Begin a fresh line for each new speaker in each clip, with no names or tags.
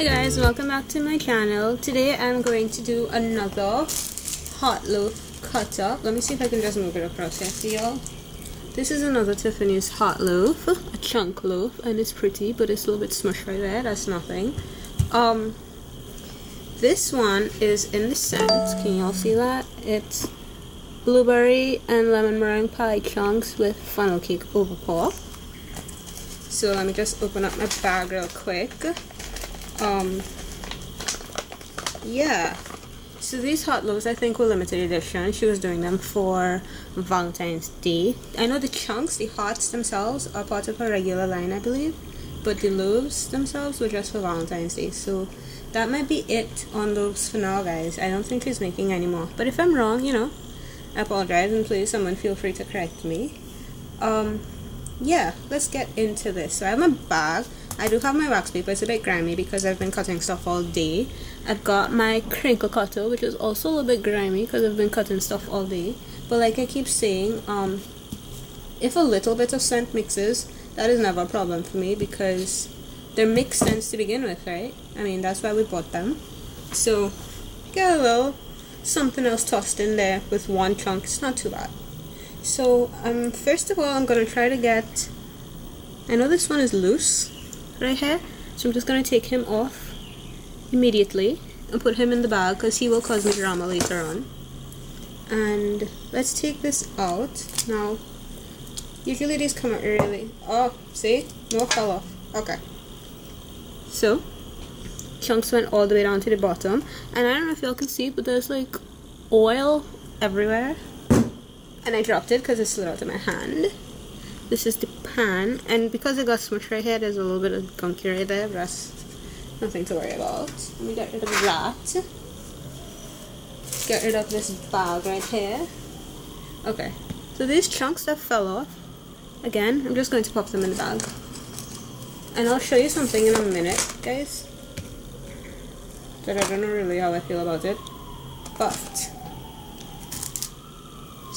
Hey guys, welcome back to my channel. Today I'm going to do another heart loaf cutter. Let me see if I can just move it across here for y'all. This is another Tiffany's heart loaf, a chunk loaf, and it's pretty, but it's a little bit smushed right there. That's nothing. Um, this one is in the scent. Can y'all see that? It's blueberry and lemon meringue pie chunks with funnel cake over pour. So let me just open up my bag real quick. Um, yeah. So these heart loaves I think were limited edition. She was doing them for Valentine's Day. I know the chunks, the hearts themselves, are part of her regular line, I believe. But the loaves themselves were just for Valentine's Day. So that might be it on loaves for now, guys. I don't think she's making any more. But if I'm wrong, you know, I apologize and please someone feel free to correct me. Um, yeah, let's get into this. So I have my bag. I do have my wax paper. It's a bit grimy because I've been cutting stuff all day. I've got my crinkle cutter, which is also a little bit grimy because I've been cutting stuff all day. But like I keep saying, um, if a little bit of scent mixes, that is never a problem for me because they're mixed scents to begin with, right? I mean, that's why we bought them. So, get a little something else tossed in there with one chunk. It's not too bad. So, um, first of all, I'm to try to get... I know this one is loose right here. So I'm just to take him off immediately and put him in the bag because he will cause me drama later on. And let's take this out. Now, usually these come out really... Oh, see? No fall off. Okay. So, chunks went all the way down to the bottom. And I don't know if y'all can see, but there's like oil everywhere. And I dropped it because it slid out of my hand. This is the pan. And because it got smushed right here, there's a little bit of gunky right there. But that's nothing to worry about. Let me get rid of that. Get rid of this bag right here. Okay. So these chunks that fell off, again, I'm just going to pop them in the bag. And I'll show you something in a minute, guys that I don't know really how I feel about it. But,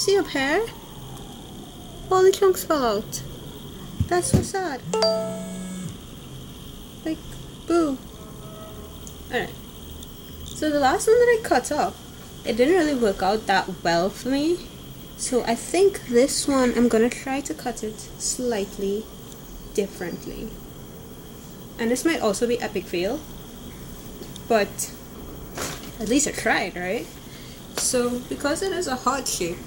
see up here? All the chunks fell out. That's so sad. Like, boo. Alright. So the last one that I cut up, it didn't really work out that well for me. So I think this one, I'm gonna try to cut it slightly differently. And this might also be epic fail but at least I tried, right? So because it is a heart shape,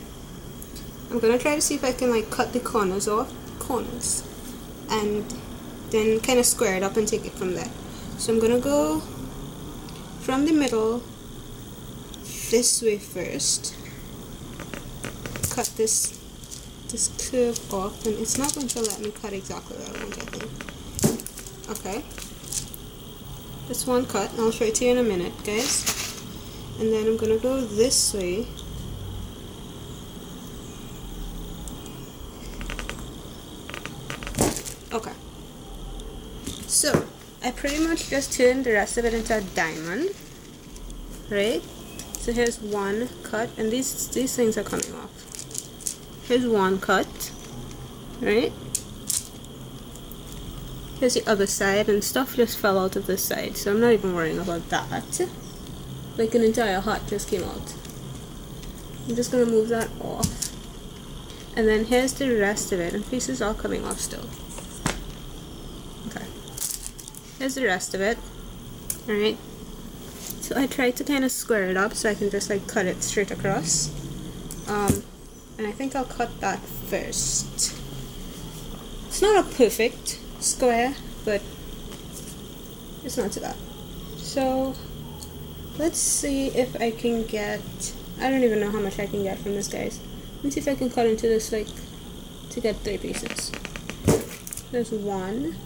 I'm gonna try to see if I can like cut the corners off, corners, and then kind of square it up and take it from there. So I'm gonna go from the middle this way first. Cut this this curve off, and it's not going to let me cut exactly where I want. I think. Okay. This one cut. I'll show it to you in a minute, guys. And then I'm gonna go this way. Okay. So, I pretty much just turned the rest of it into a diamond. Right? So here's one cut, and these these things are coming off. Here's one cut, right? Here's the other side, and stuff just fell out of this side, so I'm not even worrying about that. Like an entire heart just came out. I'm just gonna move that off. And then here's the rest of it, and pieces are coming off still. Okay. Here's the rest of it. Alright. So I tried to kind of square it up so I can just like cut it straight across. Um, and I think I'll cut that first. It's not a perfect square, but it's not too bad. So let's see if I can get, I don't even know how much I can get from this guys. Let's see if I can cut into this like to get three pieces. There's one.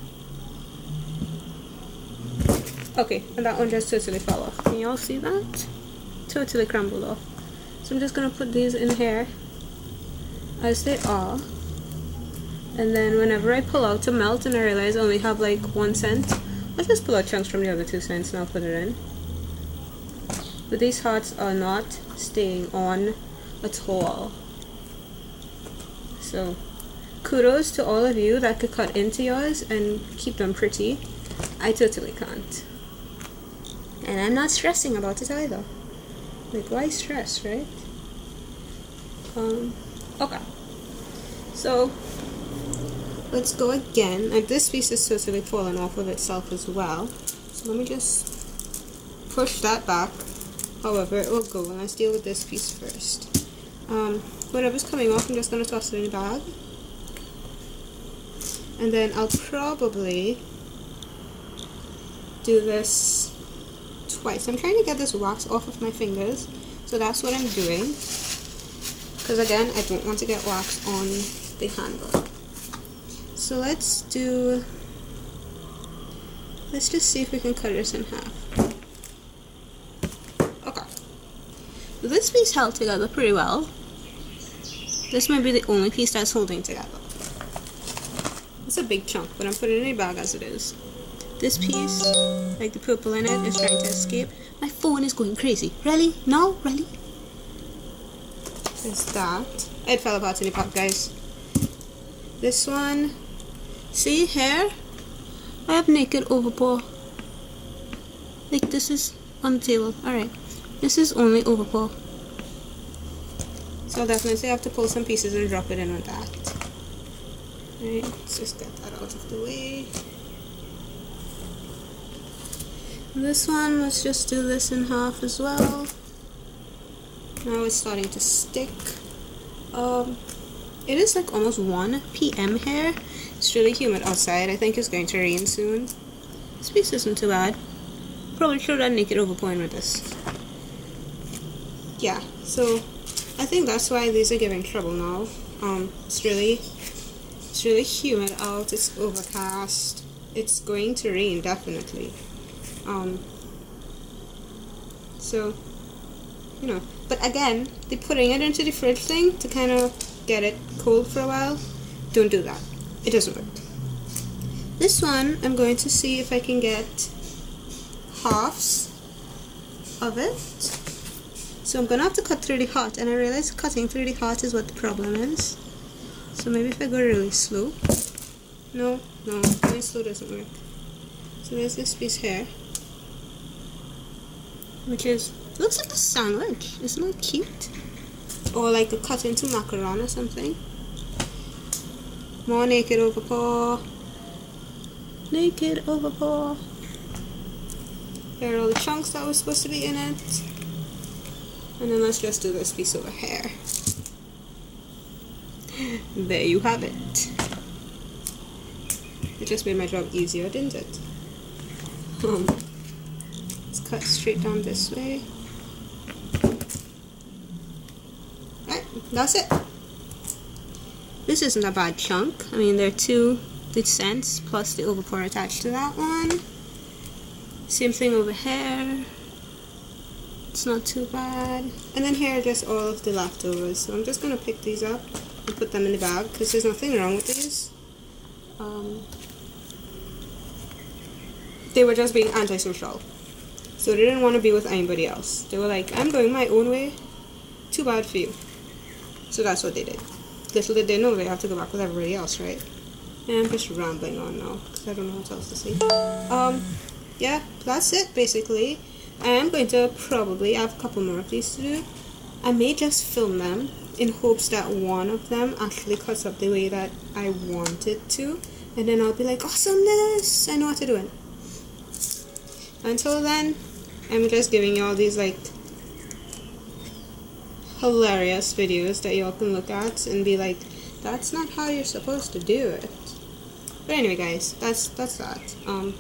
Okay, and that one just totally fell off. Can y'all see that? Totally crumbled off. So I'm just gonna put these in here as they are and then whenever I pull out to melt and I realize I only have like one scent I'll just pull out chunks from the other two scents and I'll put it in but these hearts are not staying on at all so kudos to all of you that could cut into yours and keep them pretty I totally can't And I'm not stressing about it either. Like, why stress, right? Um, okay. So, let's go again. And this piece is totally fallen off of itself as well. So let me just push that back. However, it will go. Let's deal with this piece first. Um, whatever's coming off, I'm just going to toss it in a bag. And then I'll probably do this twice. I'm trying to get this wax off of my fingers. So that's what I'm doing. Because again, I don't want to get wax on the handle. So let's do, let's just see if we can cut this in half. Okay. This piece held together pretty well. This might be the only piece that's holding together. It's a big chunk, but I'm putting it in a bag as it is. This piece, like the purple in it, is trying to escape. My phone is going crazy. Really? No? Really? There's that. It fell apart in the pot, guys. This one, see here? I have naked overpour. Like this is on the table. Alright. This is only overpour. So I'll definitely have to pull some pieces and drop it in with that. Alright, let's just get that out of the way. This one, let's just do this in half as well. Now it's starting to stick. Um, it is like almost 1 p.m. here. It's really humid outside. I think it's going to rain soon. This piece isn't too bad. Probably should have naked overpoint with this. Yeah, so I think that's why these are giving trouble now. Um, it's really, it's really humid out. It's overcast. It's going to rain definitely. Um, so, you know, but again, the putting it into the fridge thing to kind of get it cold for a while, don't do that. It doesn't work. This one, I'm going to see if I can get halves of it. So I'm gonna have to cut through the heart, and I realize cutting through the heart is what the problem is. So maybe if I go really slow. No, no, going slow doesn't work. So there's this piece here, which is looks like a sandwich. Isn't that cute? Or like a cut into macaron or something. More naked overpour. Naked overpour. There are all the chunks that were supposed to be in it. And then let's just do this piece over here. There you have it. It just made my job easier, didn't it? Um, Cut straight down this way. Right, that's it. This isn't a bad chunk. I mean, there are two good plus the overpour attached to that one. Same thing over here. It's not too bad. And then here are just all of the leftovers. So I'm just going to pick these up and put them in the bag because there's nothing wrong with these. Um, they were just being antisocial. So they didn't want to be with anybody else. They were like, I'm going my own way. Too bad for you. So that's what they did. Little did they know they have to go back with everybody else, right? And I'm just rambling on now because I don't know what else to say. Um, yeah, that's it basically. I am going to probably have a couple more of these to do. I may just film them in hopes that one of them actually cuts up the way that I want it to. And then I'll be like, awesomeness! I know what to do. Until then, I'm just giving you all these like hilarious videos that y'all can look at and be like, that's not how you're supposed to do it. But anyway guys, that's that's that. Um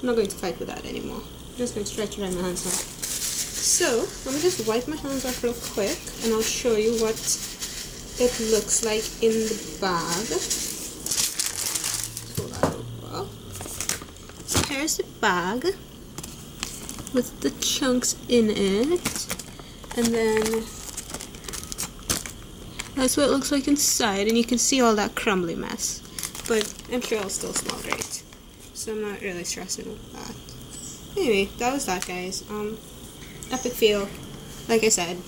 I'm not going to fight with that anymore. I'm just going to stretch around my hands now. So, let me just wipe my hands off real quick and I'll show you what it looks like in the bag. So here's the bag with the chunks in it. And then that's what it looks like inside and you can see all that crumbly mess. But I'm sure it'll still smell great so I'm not really stressing with that. Anyway, that was that, guys. Um, epic feel, like I said.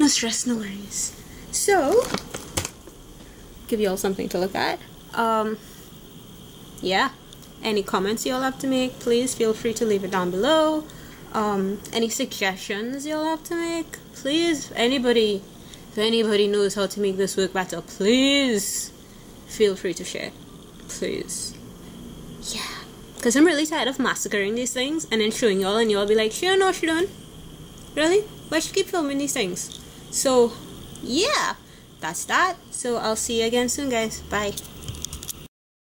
No stress, no worries. So, give you all something to look at. Um, yeah, any comments you all have to make please feel free to leave it down below. Um, any suggestions you all have to make please anybody if anybody knows how to make this work better please feel free to share please. Yeah because i'm really tired of massacring these things and then showing y'all and y'all be like sure no she done really? Why should keep filming these things? So yeah that's that. So i'll see you again soon guys. Bye